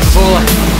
successful